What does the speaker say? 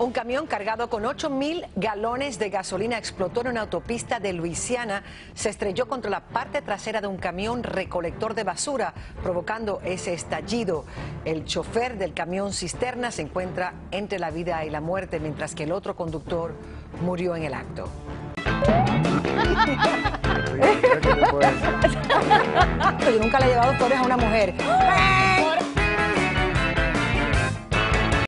Un camión cargado con 8 mil galones de gasolina explotó en una autopista de Luisiana. Se estrelló contra la parte trasera de un camión recolector de basura, provocando ese estallido. El chofer del camión cisterna se encuentra entre la vida y la muerte, mientras que el otro conductor murió en el acto. Yo nunca le he llevado flores a una mujer.